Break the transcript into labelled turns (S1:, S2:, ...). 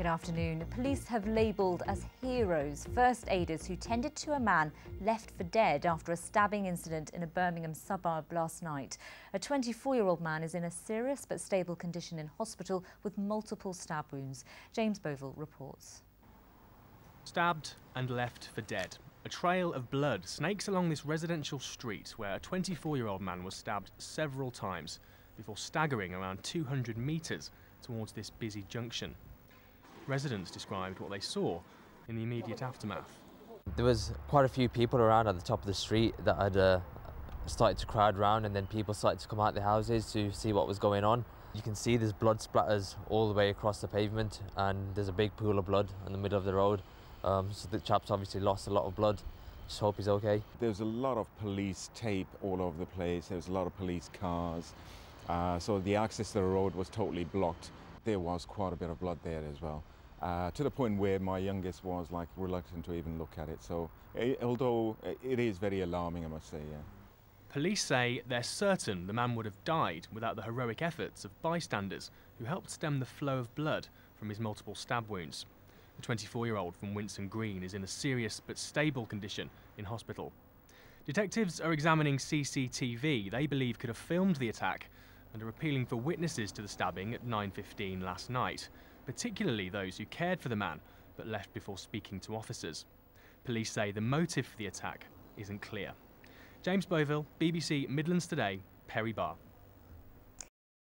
S1: Good afternoon. Police have labelled as heroes first aiders who tended to a man left for dead after a stabbing incident in a Birmingham suburb last night. A 24 year old man is in a serious but stable condition in hospital with multiple stab wounds. James Boville reports.
S2: Stabbed and left for dead. A trail of blood snakes along this residential street where a 24 year old man was stabbed several times before staggering around 200 metres towards this busy junction. Residents described what they saw in the immediate aftermath.
S3: There was quite a few people around at the top of the street that had uh, started to crowd around, and then people started to come out of the houses to see what was going on. You can see there's blood splatters all the way across the pavement, and there's a big pool of blood in the middle of the road. Um, so the chap's obviously lost a lot of blood. Just hope he's okay.
S4: There's a lot of police tape all over the place. There was a lot of police cars. Uh, so the access to the road was totally blocked. There was quite a bit of blood there as well. Uh, to the point where my youngest was like reluctant to even look at it. So, it, eh, although it is very alarming, I must say, yeah.
S2: Police say they're certain the man would have died without the heroic efforts of bystanders who helped stem the flow of blood from his multiple stab wounds. The 24 year old from Winson Green is in a serious but stable condition in hospital. Detectives are examining CCTV they believe could have filmed the attack and are appealing for witnesses to the stabbing at 9.15 last night, particularly those who cared for the man but left before speaking to officers. Police say the motive for the attack isn't clear. James Boville, BBC Midlands Today, Perry Barr.